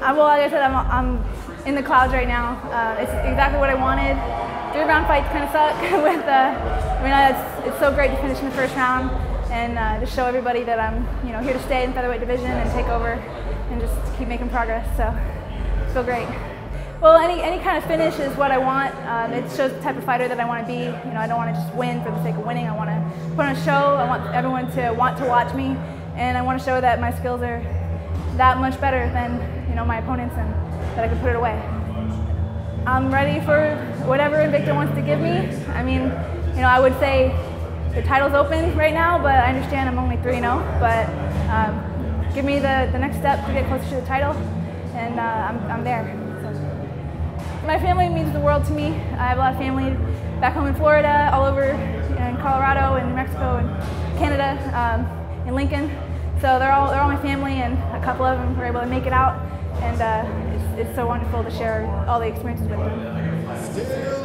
I, well, like I said, I'm, I'm in the clouds right now. Uh, it's exactly what I wanted. Three round fights kind of suck with, uh, I mean, it's, it's so great to finish in the first round and uh, just show everybody that I'm, you know, here to stay in featherweight division and take over and just keep making progress. So, feel great. Well, any, any kind of finish is what I want. Um, it shows the type of fighter that I want to be. You know, I don't want to just win for the sake of winning. I want to put on a show. I want everyone to want to watch me, and I want to show that my skills are that much better than you know my opponents, and that I could put it away. I'm ready for whatever Invicta wants to give me. I mean, you know, I would say the title's open right now, but I understand I'm only 3-0. But um, give me the, the next step to get closer to the title, and uh, I'm, I'm there. My family means the world to me. I have a lot of family back home in Florida, all over in Colorado and Mexico and Canada, um, in Lincoln. So they're all, they're all my family and a couple of them were able to make it out. And uh, it's, it's so wonderful to share all the experiences with them.